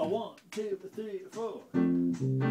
A one, two, three, four.